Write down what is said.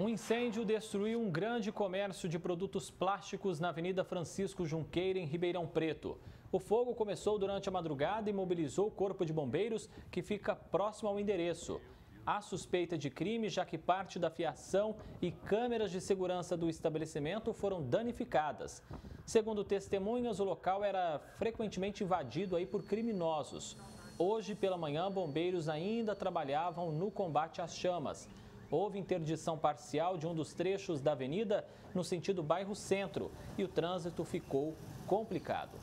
Um incêndio destruiu um grande comércio de produtos plásticos na Avenida Francisco Junqueira, em Ribeirão Preto. O fogo começou durante a madrugada e mobilizou o Corpo de Bombeiros, que fica próximo ao endereço. Há suspeita de crime, já que parte da fiação e câmeras de segurança do estabelecimento foram danificadas. Segundo testemunhas, o local era frequentemente invadido aí por criminosos. Hoje pela manhã, bombeiros ainda trabalhavam no combate às chamas. Houve interdição parcial de um dos trechos da avenida no sentido bairro centro e o trânsito ficou complicado.